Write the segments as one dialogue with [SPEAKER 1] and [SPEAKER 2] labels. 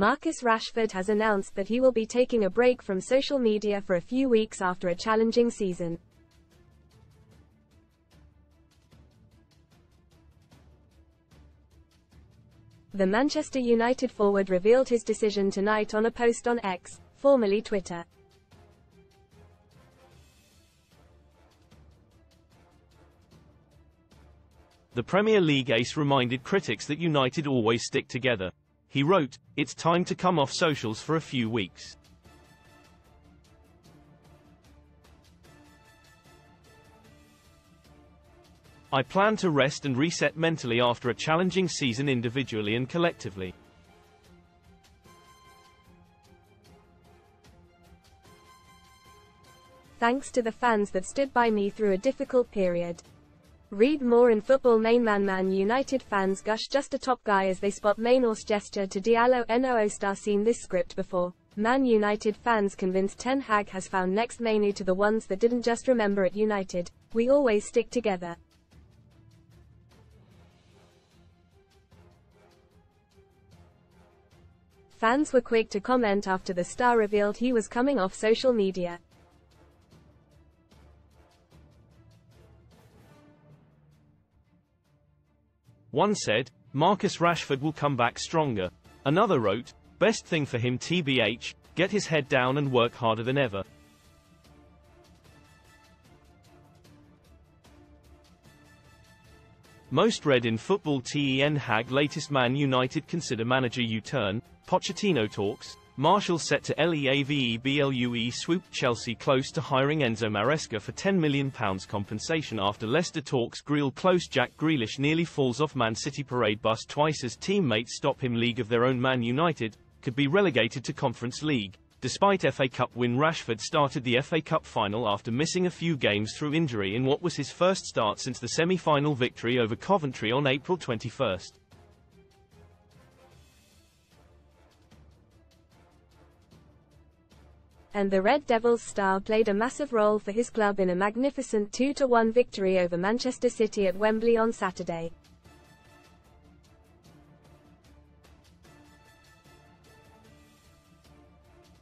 [SPEAKER 1] Marcus Rashford has announced that he will be taking a break from social media for a few weeks after a challenging season. The Manchester United forward revealed his decision tonight on a post on X, formerly Twitter.
[SPEAKER 2] The Premier League ace reminded critics that United always stick together. He wrote, It's time to come off socials for a few weeks. I plan to rest and reset mentally after a challenging season individually and collectively.
[SPEAKER 1] Thanks to the fans that stood by me through a difficult period. Read more in Football Main Man Man United fans gush just a top guy as they spot Mainoo's gesture to Diallo NOO star seen this script before. Man United fans convinced Ten Hag has found next Mainoo to the ones that didn't just remember at United. We always stick together. Fans were quick to comment after the star revealed he was coming off social media.
[SPEAKER 2] One said, Marcus Rashford will come back stronger. Another wrote, best thing for him TBH, get his head down and work harder than ever. Most read in Football Ten Hag latest Man United consider manager U-turn, Pochettino talks, Martial set to LEAVEBLUE swoop Chelsea close to hiring Enzo Maresca for £10 million compensation after Leicester talks Greal close Jack Grealish nearly falls off Man City parade bus twice as teammates stop him League of their own Man United, could be relegated to Conference League. Despite FA Cup win Rashford started the FA Cup final after missing a few games through injury in what was his first start since the semi-final victory over Coventry on April 21.
[SPEAKER 1] And the Red Devils star played a massive role for his club in a magnificent 2-1 victory over Manchester City at Wembley on Saturday.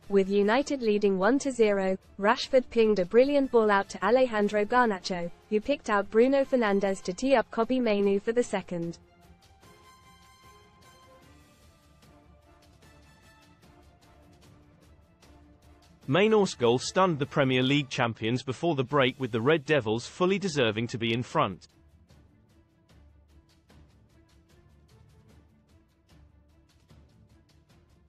[SPEAKER 1] With United leading 1-0, Rashford pinged a brilliant ball out to Alejandro Garnacho, who picked out Bruno Fernandes to tee up Kobbie Mainoo for the second.
[SPEAKER 2] Mainoo's goal stunned the Premier League champions before the break with the Red Devils fully deserving to be in front.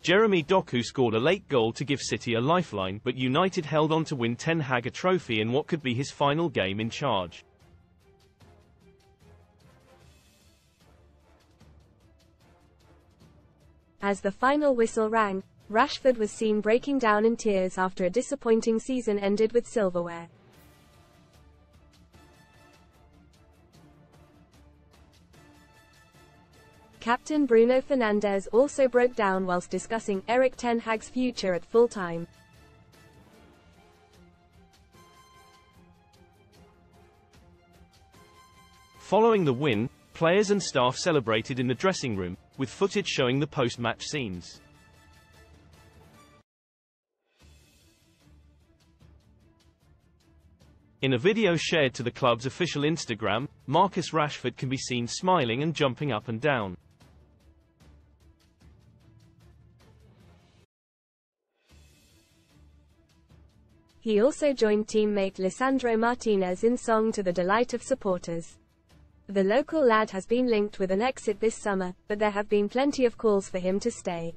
[SPEAKER 2] Jeremy Doku scored a late goal to give City a lifeline but United held on to win Ten Hag a trophy in what could be his final game in charge.
[SPEAKER 1] As the final whistle rang, Rashford was seen breaking down in tears after a disappointing season ended with silverware. Captain Bruno Fernandes also broke down whilst discussing Erik Ten Hag's future at full time.
[SPEAKER 2] Following the win, players and staff celebrated in the dressing room, with footage showing the post-match scenes. In a video shared to the club's official Instagram, Marcus Rashford can be seen smiling and jumping up and down.
[SPEAKER 1] He also joined teammate Lisandro Martinez in song to the delight of supporters. The local lad has been linked with an exit this summer, but there have been plenty of calls for him to stay.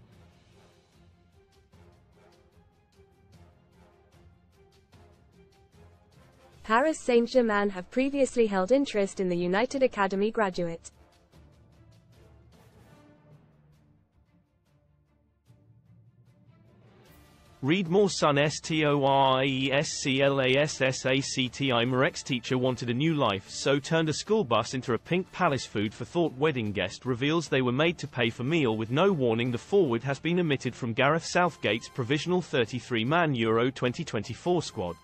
[SPEAKER 1] Paris Saint-Germain have previously held interest in the United Academy graduate.
[SPEAKER 2] Read more son S-T-O-R-I-E-S-C-L-A-S-S-A-C-T-I Marek's teacher wanted a new life so turned a school bus into a pink palace food for thought wedding guest reveals they were made to pay for meal with no warning the forward has been omitted from Gareth Southgate's provisional 33-man Euro 2024 squad.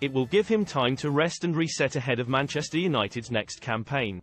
[SPEAKER 2] It will give him time to rest and reset ahead of Manchester United's next campaign.